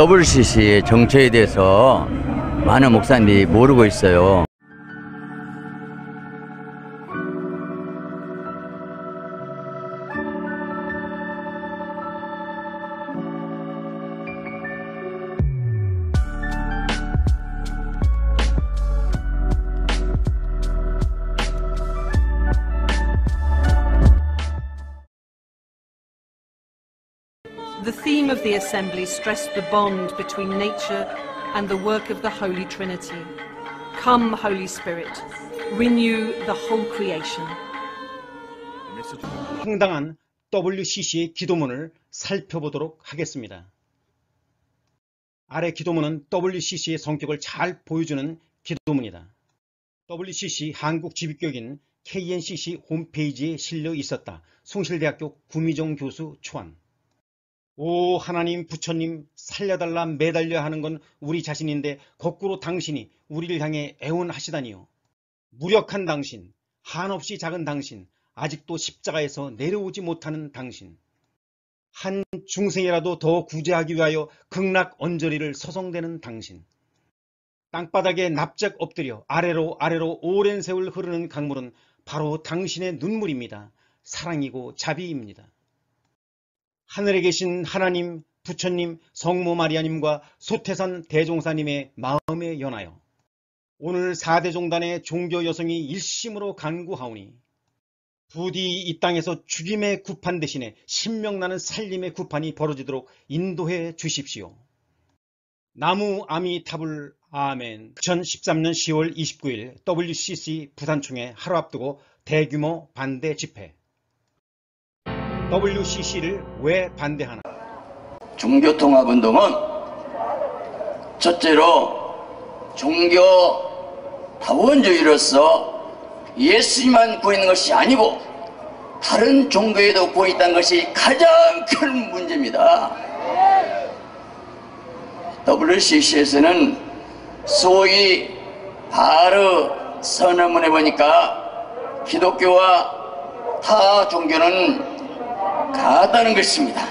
WCC의 정체에 대해서 많은 목사님들이 모르고 있어요. The theme of the assembly stressed the bond between nature and the work of the Holy Trinity. Come, Holy Spirit, renew the whole creation. 황당한 WCC의 기도문을 살펴보도록 하겠습니다. 아래 기도문은 WCC의 성격을 잘 보여주는 기도문이다. WCC 한국지휘교인 KNCC 홈페이지에 실려 있었다. 숭실대학교 구미정 교수 초안. 오 하나님 부처님 살려달라 매달려 하는 건 우리 자신인데 거꾸로 당신이 우리를 향해 애원하시다니요. 무력한 당신, 한없이 작은 당신, 아직도 십자가에서 내려오지 못하는 당신. 한 중생이라도 더 구제하기 위하여 극락 언저리를 서성대는 당신. 땅바닥에 납작 엎드려 아래로 아래로 오랜 세월 흐르는 강물은 바로 당신의 눈물입니다. 사랑이고 자비입니다. 하늘에 계신 하나님, 부처님, 성모 마리아님과 소태산 대종사님의 마음에 연하여 오늘 4대 종단의 종교 여성이 일심으로 간구하오니 부디 이 땅에서 죽임의 구판 대신에 신명나는 살림의 구판이 벌어지도록 인도해 주십시오. 나무 아미타불 아멘 2013년 10월 29일 WCC 부산총회 하루 앞두고 대규모 반대 집회 WCC를 왜 반대하나? 종교통합운동은 첫째로 종교 다원주의로서 예수님만 구했는 것이 아니고 다른 종교에도 구했다는 것이 가장 큰 문제입니다. WCC에서는 소위 바르 선언문에 보니까 기독교와 타 종교는 같다는 것입니다.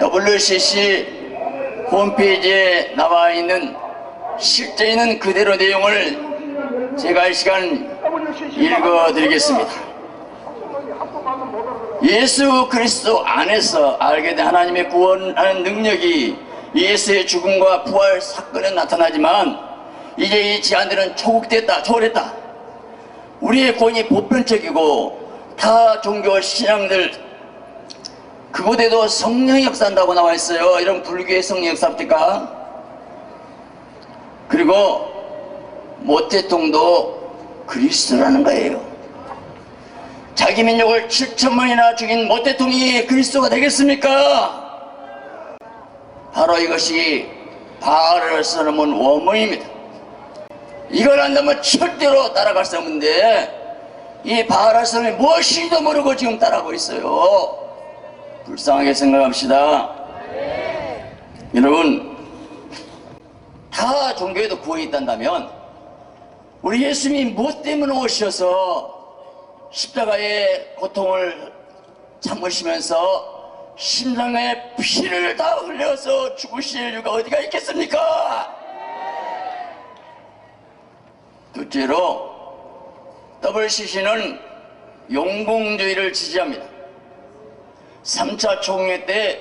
WCC 홈페이지에 나와 있는 실제 있는 그대로 내용을 제가 이 시간 읽어드리겠습니다. 예수 그리스도 안에서 알게 된 하나님의 구원하는 능력이 예수의 죽음과 부활 사건에 나타나지만 이제 이 제한들은 초국됐다, 초월했다. 우리의 구원이 보편적이고 타 종교 신앙들 그곳에도 성령 역사한다고 나와 있어요. 이런 불교의 성령 역사입니까? 그리고 모태통도 그리스도라는 거예요. 자기 민족을 7천만이나 죽인 모태통이 그리스도가 되겠습니까? 바로 이것이 바알을 써놓은 원문입니다. 이걸 안다면 절대로 따라갈 수 없는데 이 바알을 써놓은 무엇인지도 모르고 지금 따라하고 있어요. 불쌍하게 생각합시다. 여러분 다 종교에도 구원이 있단다면 우리 예수님이 무엇 때문에 오셔서 십자가의 고통을 참으시면서 심장에 피를 다 흘려서 죽으실 이유가 어디가 있겠습니까? 둘째로 WCC는 용공주의를 지지합니다. 3차 총회 때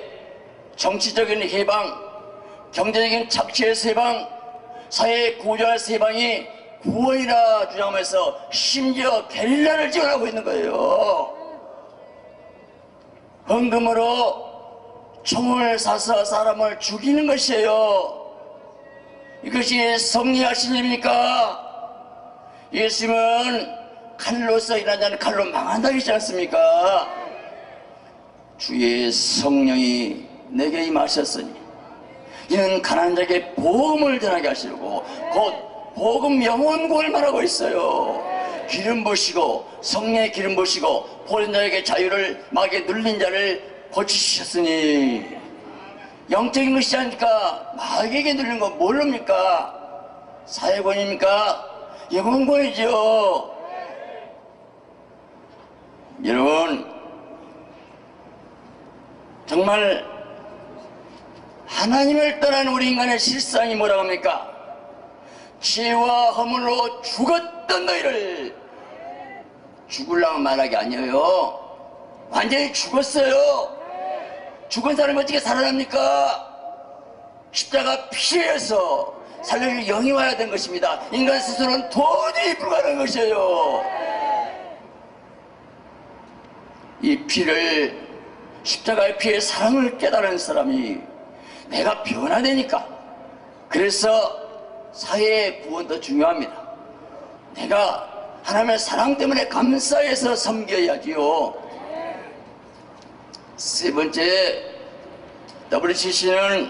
정치적인 해방, 경제적인 착취에서 해방, 사회 구조할 해방이 구원이라 주장하면서 심지어 게릴라를 지원하고 있는 거예요. 헌금으로 총을 사서 사람을 죽이는 것이에요. 이것이 성리하신 일입니까? 예수님은 칼로서 일하는 자는 칼로 망한다 했지 않습니까? 주의 성령이 내게 임하셨으니 이는 가난한 자에게 복음을 전하게 하시려고 곧 복음 영원구을 말하고 있어요. 기름 부시고 성령의 기름 부시고 보는 자에게 자유를 막에 눌린 자를 고치셨으니 영적인 것이 아니까 마귀에게 눌린 건 모릅니까? 사회권입니까? 영원권이죠. 여러분 정말 하나님을 떠난 우리 인간의 실상이 뭐라고 합니까? 죄와 허물로 죽었던 너희를 죽을라고 말하기 아니에요. 완전히 죽었어요. 죽은 사람이 어떻게 살아납니까? 십자가 피해서 살려줄 영이 와야 된 것입니다. 인간 스스로는 도저히 불가능한 것이에요. 이 피를 십자가의 피의 사랑을 깨달은 사람이 내가 변화되니까 그래서 사회의 구원도 중요합니다. 내가 하나님의 사랑 때문에 감사해서 섬겨야지요. 세 번째 WCC는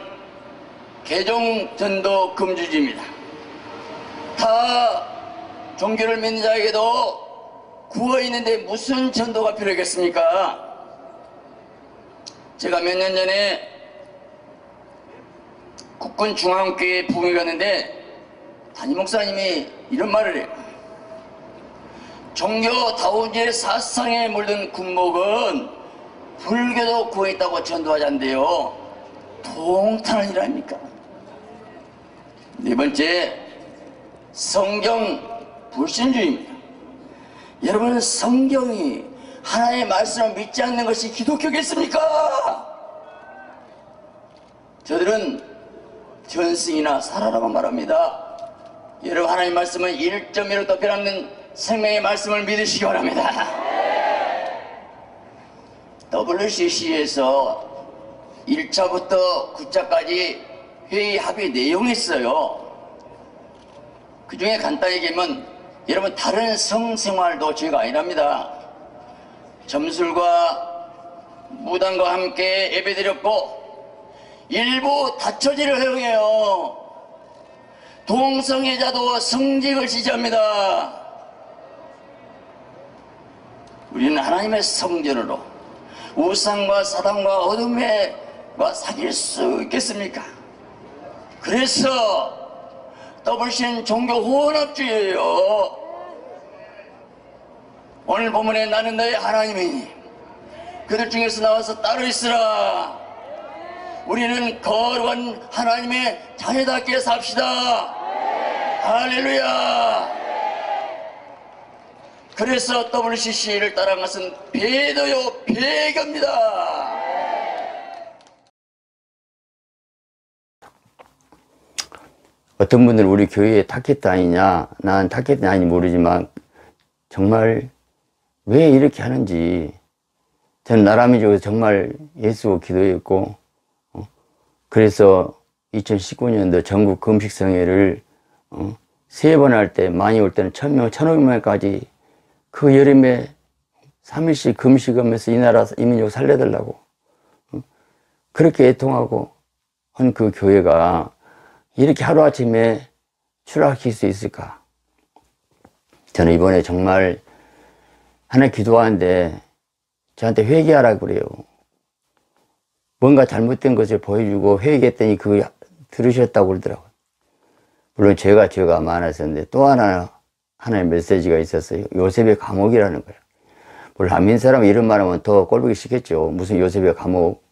개종 전도 금주지입니다. 타 종교를 믿는 자에게도 구워 있는데 무슨 전도가 필요하겠습니까? 제가 몇 년 전에 국군 중앙교회 부흥회 갔는데 담임 목사님이 이런 말을 해요. 종교 다운지의 사상에 물든 군목은 불교도 구했다고 전도하자는데요. 통탄한 일 아닙니까? 네 번째, 성경 불신주의입니다. 여러분, 성경이 하나님의 말씀을 믿지 않는 것이 기독교겠습니까? 저들은 전승이나 살아라고 말합니다. 여러분, 하나님의 말씀은 1.1도 변함는 생명의 말씀을 믿으시기 바랍니다. WCC에서 1차부터 9차까지 회의 합의 내용이 있어요. 그 중에 간단히 얘기하면 여러분 다른 성생활도 죄가 아니랍니다. 점술과 무당과 함께 예배드렸고 일부 다처지를 허용해요. 동성애자도 성직을 지지합니다. 우리는 하나님의 성전으로 우상과 사단과 어둠과 사귈 수 있겠습니까? 그래서 더블신 종교 혼합주의예요. 오늘 본문에 나는 너의 하나님이니 그들 중에서 나와서 따로 있으라. 우리는 거룩한 하나님의 자녀답게 삽시다. 할렐루야. 그래서 WCC를 따라간 것은 배도요 배교입니다. 어떤 분들은 우리 교회에 타켓도 아니냐, 난 타켓이 아닌지 모르지만, 정말 왜 이렇게 하는지, 저는 나라민족에서 정말 예수 기도했고, 어, 그래서 2019년도 전국 금식성회를 어, 세번 할 때, 많이 올 때는 천명, 천오백명까지 그 여름에 3일씩 금식하면서 이 나라, 이 민족 살려달라고, 어, 그렇게 애통하고 한 그 교회가 이렇게 하루아침에 추락할 수 있을까? 저는 이번에 정말 하나 기도하는데 저한테 회개하라 그래요. 뭔가 잘못된 것을 보여주고 회개했더니 그 들으셨다고 그러더라고요. 물론 제가 죄가 많았었는데 또 하나 하나의 메시지가 있었어요. 요셉의 감옥이라는 거예요. 물론 한민 사람 이런 말 하면 더 꼴보기 싫겠죠. 무슨 요셉의 감옥.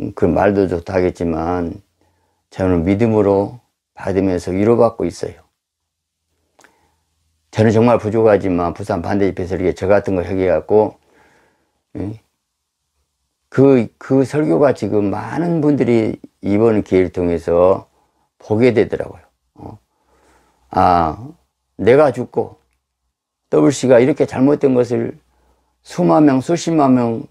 음, 그 말도 좋다 하겠지만 저는 믿음으로 받으면서 위로받고 있어요. 저는 정말 부족하지만 부산 반대집에서 이렇게 저 같은 거 해갖고 그, 그 설교가 지금 많은 분들이 이번 기회를 통해서 보게 되더라고요. 어. 아, 내가 죽고 WC가 이렇게 잘못된 것을 수만 명, 수십만 명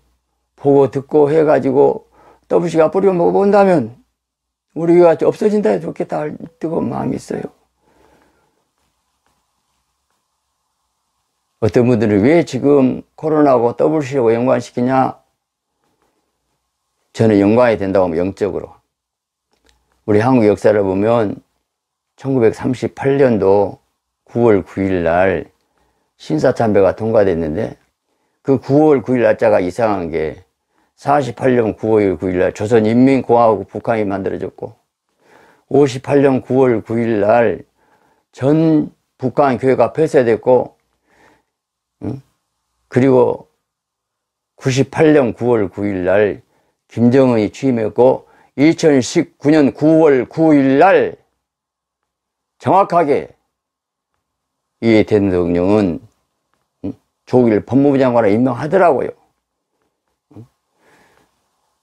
보고 듣고 해가지고 WC가 뿌려 먹어본다면 우리가 없어진다 해도 좋겠다 할 뜨거운 마음이 있어요. 어떤 분들은 왜 지금 코로나하고 WC하고 연관시키냐? 저는 연관이 된다고 하면 영적으로. 우리 한국 역사를 보면 1938년도 9월 9일 날 신사참배가 통과됐는데 그 9월 9일 날짜가 이상한 게 48년 9월 9일 날 조선인민공화국 북한이 만들어졌고 58년 9월 9일 날 전 북한 교회가 폐쇄됐고 응? 그리고 98년 9월 9일 날 김정은이 취임했고 2019년 9월 9일 날 정확하게 이 대통령은 조길 법무부 장관을 임명하더라고요.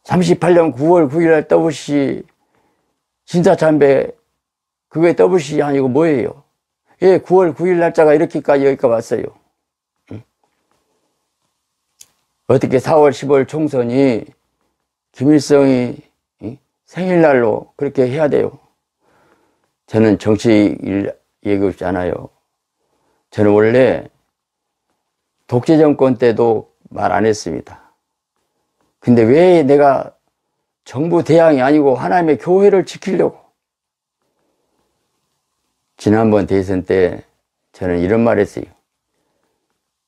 38년 9월 9일 날 WC 진사참배 그게 WC 아니고 뭐예요? 예, 9월 9일 날짜가 이렇게까지 여기까지 왔어요. 어떻게 4월 15일 총선이 김일성이 생일날로 그렇게 해야 돼요. 저는 정치 일 얘기 없지 않아요. 저는 원래 독재 정권 때도 말 안 했습니다. 근데 왜 내가 정부 대항이 아니고 하나님의 교회를 지키려고 지난번 대선 때 저는 이런 말 했어요.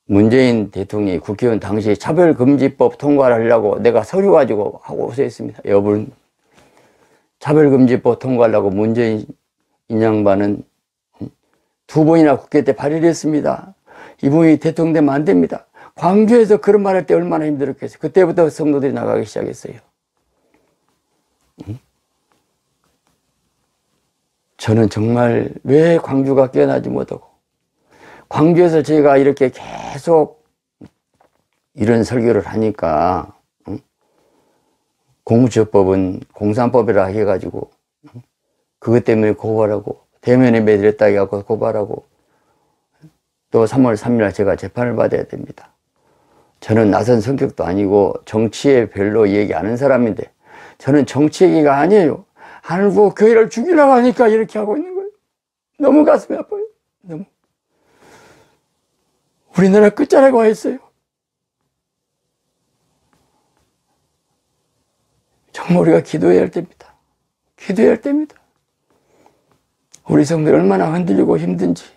문재인 대통령이 국회의원 당시에 차별금지법 통과를 하려고 내가 서류 가지고 하고 오세했습니다. 여러분, 차별금지법 통과하려고 문재인 인양반은 두 번이나 국회 때 발의를 했습니다. 이분이 대통령 되면 안 됩니다. 광주에서 그런 말 할 때 얼마나 힘들었겠어요. 그때부터 성도들이 나가기 시작했어요. 저는 정말 왜 광주가 깨어나지 못하고 광주에서 제가 이렇게 계속 이런 설교를 하니까 공무처법은 공산법이라 해가지고 그것 때문에 고발하고 대면에 매달렸다 해갖고 고발하고 또 3월 3일 제가 재판을 받아야 됩니다. 저는 나선 성격도 아니고 정치에 별로 얘기 안 하는 사람인데 저는 정치 얘기가 아니에요. 한국 교회를 죽이려고 하니까 이렇게 하고 있는 거예요. 너무 가슴이 아파요. 너무. 우리나라 끝자락에 와 있어요. 정말 우리가 기도해야 할 때입니다. 기도해야 할 때입니다. 우리 성도들 얼마나 흔들리고 힘든지.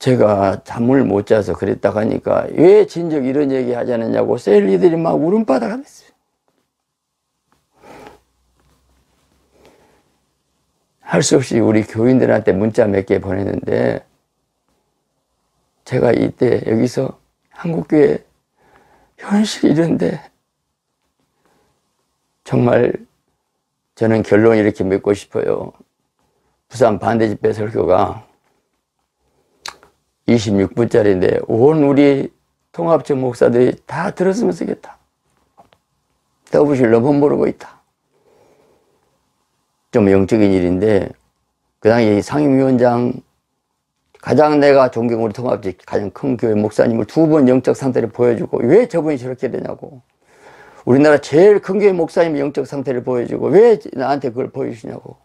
제가 잠을 못 자서 그랬다 하니까 왜 진즉 이런 얘기 하지 않았냐고 셀리들이 막 울음바다가 됐어요. 할 수 없이 우리 교인들한테 문자 몇 개 보냈는데 제가 이때 여기서 한국교회 현실이 이런데 정말 저는 결론 이렇게 맺고 싶어요. 부산 반대집회 설교가 26분짜리인데 온 우리 통합적 목사들이 다 들었으면 쓰겠다. 더부실 너무 모르고 있다. 좀 영적인 일인데 그 당시 상임위원장 가장 내가 존경 우리 통합적 가장 큰 교회 목사님을 두 번 영적 상태를 보여주고 왜 저분이 저렇게 되냐고 우리나라 제일 큰 교회 목사님 영적 상태를 보여주고 왜 나한테 그걸 보여주시냐고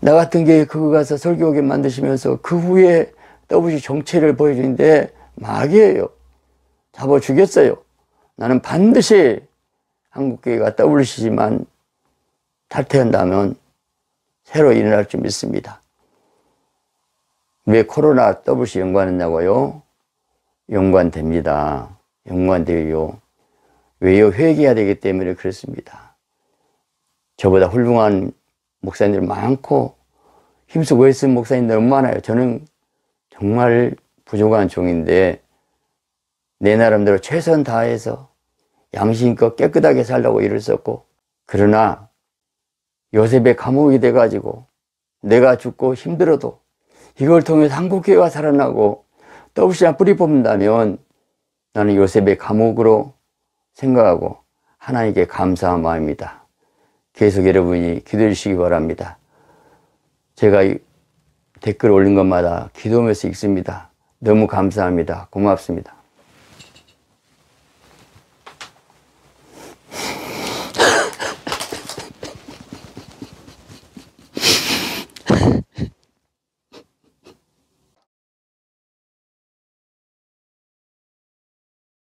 나 같은 교회 그거 가서 설교하게 만드시면서 그 후에 더블이 정체를 보여주는데 마귀예요. 잡아 주겠어요. 나는 반드시 한국교회가 WC지만 탈퇴한다면 새로 일어날 줄 믿습니다. 왜 코로나 WC 연관했냐고요? 연관됩니다. 연관돼요. 왜요? 회개해야 되기 때문에 그렇습니다. 저보다 훌륭한 목사님들 많고 힘쓰고 애쓴 목사님들 많아요. 저는 정말 부족한 종인데 내 나름대로 최선 다해서 양심껏 깨끗하게 살라고 일을 썼고 그러나 요셉의 감옥이 돼가지고 내가 죽고 힘들어도 이걸 통해서 한국교회가 살아나고 더욱이나 뿌리 뽑는다면 나는 요셉의 감옥으로 생각하고 하나님께 감사한 마음입니다. 계속 여러분이 기도해 주시기 바랍니다. 제가 댓글 올린 것마다 기도하면서 읽습니다. 너무 감사합니다. 고맙습니다.